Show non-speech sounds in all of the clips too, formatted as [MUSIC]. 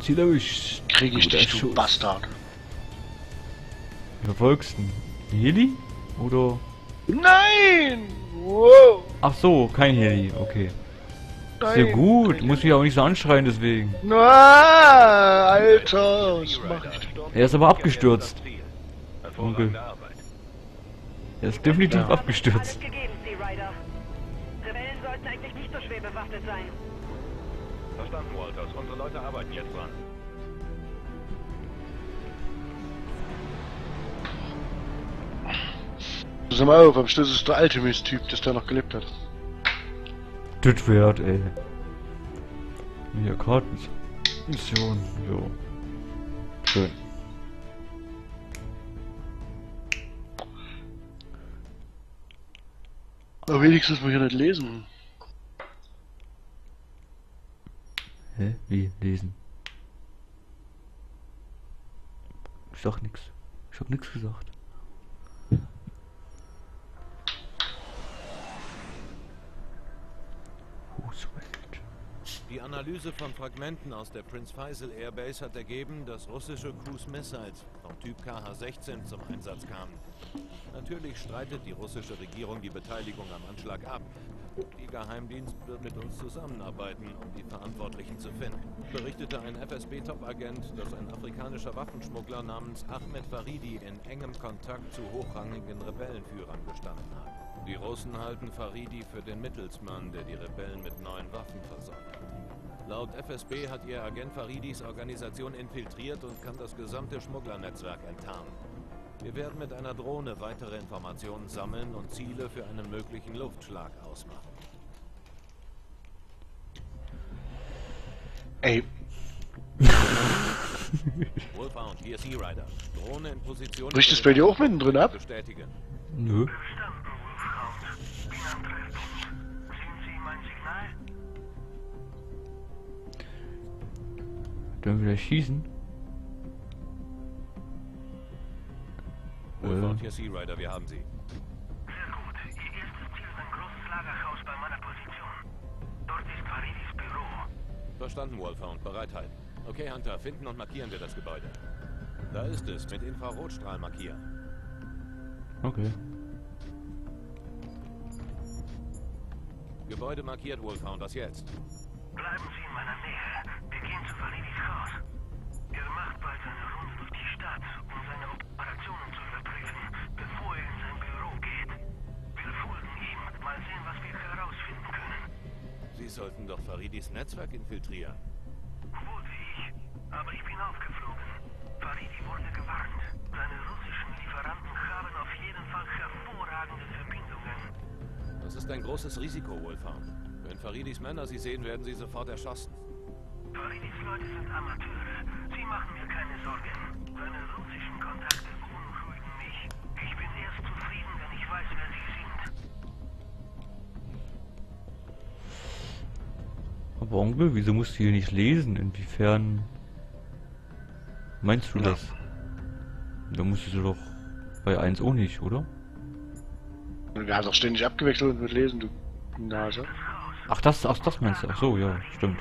Ziel erwischt. Krieg ich dich, du. Bastard. Verfolgst du? Heli? Oder... Nein! Wow! Ach so, kein Heli, okay. Nein. Sehr gut, muss mich auch nicht so anschreien deswegen. Ah, Alter, was mach ich denn? Er ist aber abgestürzt. Onkel. Er ist definitiv Ja. abgestürzt. Alles gegeben, Sea Rider. Rebellen sollten eigentlich nicht so schwer bewaffnet sein. Verstanden, Walters. Unsere Leute arbeiten jetzt dran. Pass mal auf, am Schluss ist der Altemis-Typ, dass der noch gelebt hat. Das wert, ey. Hier, Karten. Mission, jo. Schön. Aber wenigstens muss ich ja nicht lesen. Hä? Wie? Lesen? Ich sag nix. Ich hab nix gesagt. Huswelt. Die Analyse von Fragmenten aus der Prince Faisal Airbase hat ergeben, dass russische Cruise Missiles vom Typ KH-16 zum Einsatz kamen. Natürlich streitet die russische Regierung die Beteiligung am Anschlag ab. Die Geheimdienst wird mit uns zusammenarbeiten, um die Verantwortlichen zu finden. Berichtete ein FSB-Top-Agent, dass ein afrikanischer Waffenschmuggler namens Ahmed Faridi in engem Kontakt zu hochrangigen Rebellenführern gestanden hat. Die Russen halten Faridi für den Mittelsmann, der die Rebellen mit neuen Waffen versorgt. Laut FSB hat ihr Agent Faridis Organisation infiltriert und kann das gesamte Schmugglernetzwerk enttarnen. Wir werden mit einer Drohne weitere Informationen sammeln und Ziele für einen möglichen Luftschlag ausmachen. Ey, [LAUGHS] Wolfhound, hier Sea Rider. Drohne in Position. bricht es bei dir auch mittendrin ab? Bestätigen. Nö. Verstanden, Dann wieder schießen. Wolfhound, Äh. hier Sea Rider, wir haben sie. Sehr gut. Ihr erstes Ziel ist ein großes Lagerhaus bei meiner Position. Dort ist Faridis Büro. Verstanden, Wolfhound. Bereithalten. Okay, Hunter, finden und markieren wir das Gebäude. Da ist es, mit Infrarotstrahl markieren. Okay. Gebäude markiert, Wolfhound. Was jetzt? Bleiben Sie in meiner Nähe. Sollten doch Faridis Netzwerk infiltrieren. Wollte ich. Aber ich bin aufgeflogen. Faridi wurde gewarnt. Seine russischen Lieferanten haben auf jeden Fall hervorragende Verbindungen. Das ist ein großes Risiko, Wolfhound. Wenn Faridis Männer Sie sehen, werden Sie sofort erschossen. Faridis Leute sind Amateure. Aber Onkel, wieso musst du hier nicht lesen? Inwiefern meinst du Ja. das? Da musstest du doch bei 1 auch nicht, oder? Wir haben doch ständig abgewechselt und mit Lesen, du Nase. Ach, das, ach, das meinst du? Ach so, ja, stimmt.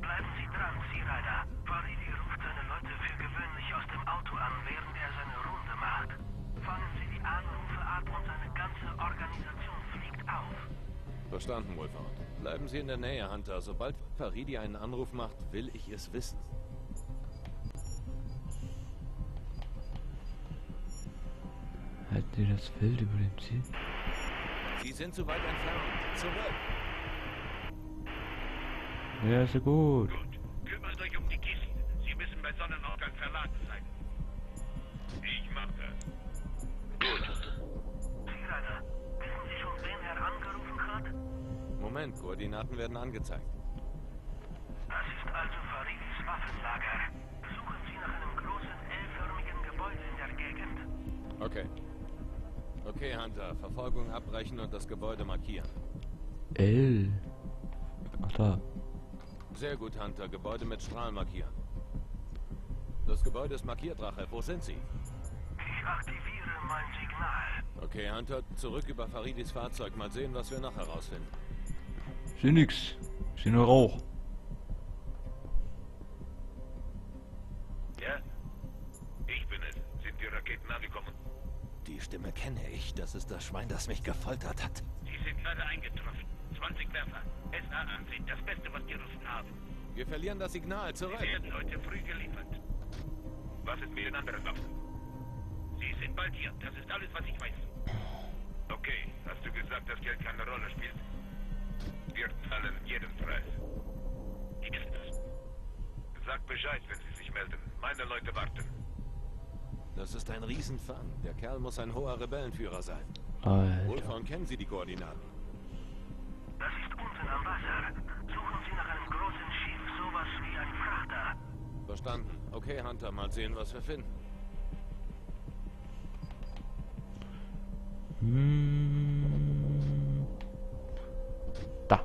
Bleiben Sie dran, Sea Rider. Faridi ruft seine Leute für gewöhnlich aus dem Auto an, während er seine Runde macht. Fangen Sie die Anrufe ab und seine ganze Organisation fliegt auf. Verstanden, Wolfhound. Bleiben Sie in der Nähe, Hunter. Sobald Faridi einen Anruf macht, will ich es wissen. Halten dir das Feld über dem Ziel? Sie sind zu weit entfernt. Zurück! Ja, ist ja gut. Moment, Koordinaten werden angezeigt. Das ist also Faridis Waffenlager. Suchen Sie nach einem großen L-förmigen Gebäude in der Gegend. Okay. Okay, Hunter. Verfolgung abbrechen und das Gebäude markieren. L. Ach da. Sehr gut, Hunter. Gebäude mit Strahl markieren. Das Gebäude ist markiert, Rache. Wo sind Sie? Ich aktiviere mein Signal. Okay, Hunter. Zurück über Faridis Fahrzeug. Mal sehen, was wir noch herausfinden. Ich sehe nix. Ich sehe nur Rauch. Ja? Ich bin es. Sind die Raketen angekommen? Die Stimme kenne ich. Das ist das Schwein, das mich gefoltert hat. Sie sind gerade eingetroffen. 20 Werfer. SA-Ansicht. Das Beste, was die Russen haben. Wir verlieren das Signal zurück. Sie werden heute früh geliefert. Was ist mit den anderen Waffen? Sie sind bald hier. Das ist alles, was ich weiß. Okay. Hast du gesagt, dass Geld keine Rolle spielt? Wir zahlen jeden Preis. Sag Bescheid, wenn sie sich melden. Meine Leute warten. Das ist ein Riesenfang. Der Kerl muss ein hoher Rebellenführer sein. Alter. Wohlfahren kennen Sie die Koordinaten. Das ist unten am Wasser. Suchen Sie nach einem großen Schiff, sowas wie ein Frachter. Verstanden. Okay, Hunter, mal sehen, was wir finden. Hm. Da.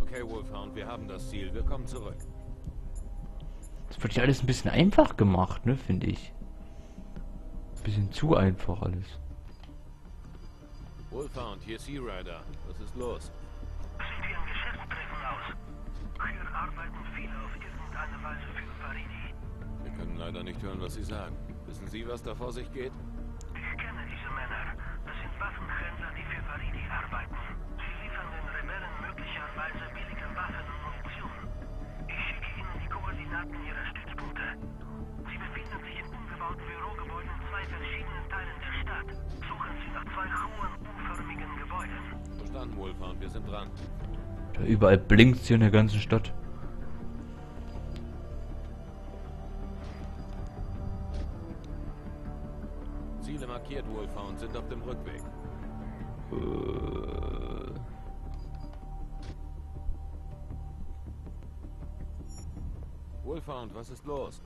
Okay, Wolfhound, wir haben das Ziel. Wir kommen zurück. Das wird ja alles ein bisschen einfach gemacht, ne, finde ich. Bisschen zu einfach alles. Wolfhound, hier Sea Rider. Was ist los? Sieht wie ein Geschäftstreffen aus. Hier arbeiten viele auf irgendeine Weise für Faridi. Wir können leider nicht hören, was Sie sagen. Wissen Sie, was da vor sich geht? Wolfhound, wir sind dran. Da überall blinkt's hier in der ganzen Stadt. Ziele markiert, Wolfhound, sind auf dem Rückweg. Äh, Wolfhound, was ist los?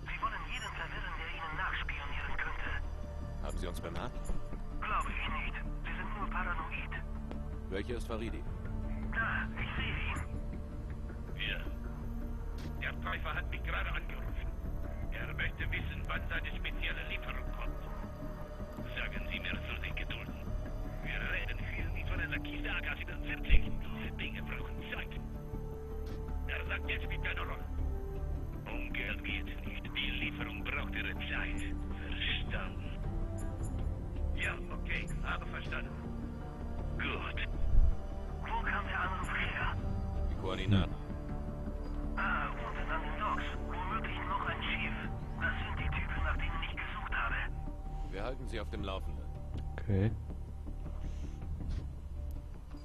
Sie wollen jeden verwirren, der Ihnen nachspionieren könnte. Haben Sie uns bemerkt? Welcher ist Faridi? Da, ich sehe ihn. Wir. Der Täufer hat mich gerade angerufen. Er möchte wissen, wann seine spezielle Lieferung kommt. Sagen Sie mir, soll sich gedulden. Wir reden viel wie von einer Kiste AK-47. Diese Dinge brauchen Zeit. Er sagt, jetzt spielt keine Rolle. Um Geld geht Laufenden. okay.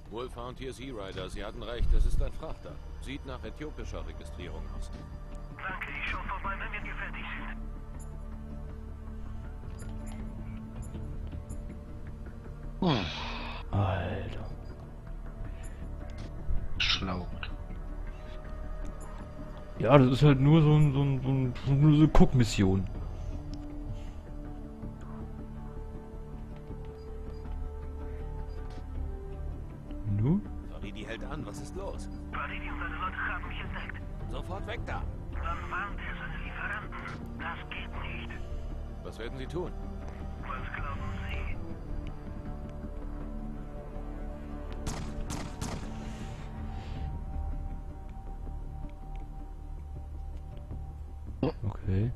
Wolfhound, hier Sea Rider. Sie hatten recht, es ist ein Frachter. Sieht nach äthiopischer Registrierung aus. Danke, ich schau vorbei, wenn wir fertig sind. Alter. Schlau. Ja, das ist halt nur so ein, so ein, so ein, so eine Guckmission. Sie tun? Was glauben Sie? Okay.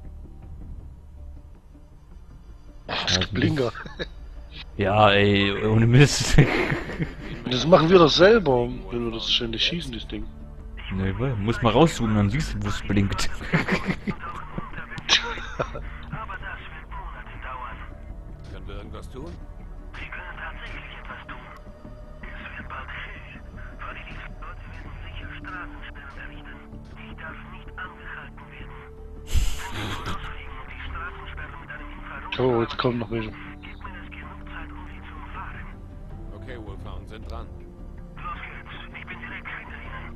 Ach, Blinker. [LAUGHS] Ja, ey, ohne Mist. [LAUGHS] Das machen wir doch selber, wenn wir das ständig schießen, das Ding. ne, muss mal rauszoomen, dann siehst du, wo es blinkt. [LAUGHS] sie zu umfahren. Okay, Wolfhound, sind dran. Los geht's. Ich bin direkt hinter Ihnen.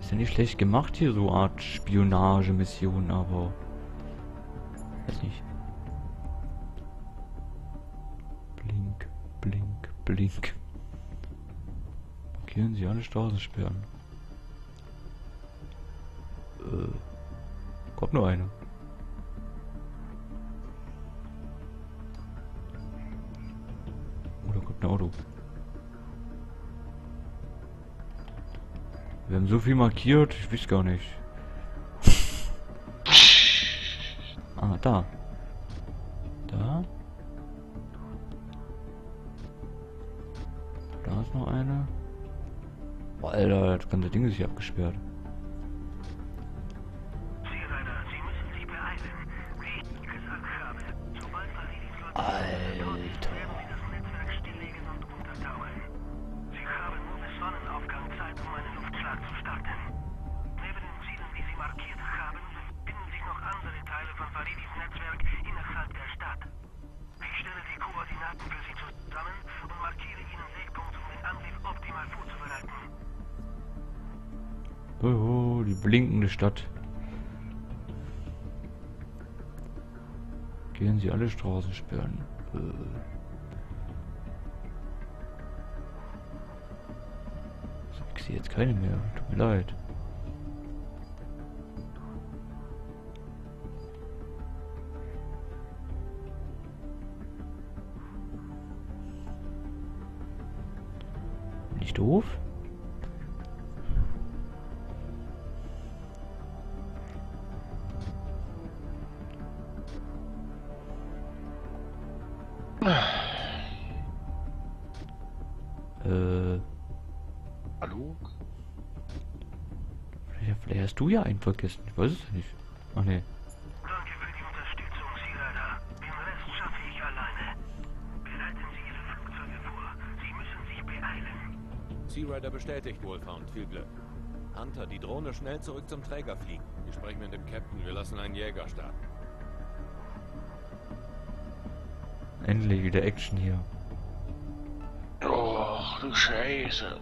Ist ja nicht schlecht gemacht hier, so Art Spionagemission, aber. Weiß nicht. Blink, blink, blink. Markieren Sie alle Straßensperren. Äh. Kommt nur eine. Auto? Wir haben so viel markiert, ich weiß gar nicht. [LAUGHS] Ah, da. Da. Da ist noch eine. Boah, Alter, das ganze Ding ist hier abgesperrt. Blinkende Stadt. Gehen Sie alle Straßen sperren. Äh. Ich sehe jetzt keine mehr. Tut mir leid. Äh, Hallo? vielleicht, vielleicht hast du ja einen vergessen. Ich weiß es nicht. Ach nee. Danke für die Unterstützung, Seerider. Den Rest schaffe ich alleine. Bereiten Sie Ihre Flugzeuge vor. Sie müssen sich beeilen. Sea Rider bestätigt Wolfhound. Viel Glück. Hunter, die Drohne schnell zurück zum Träger fliegen. Ich spreche mit dem Captain. Wir lassen einen Jäger starten. Endlich wieder Action hier. Oh, du Scheiße.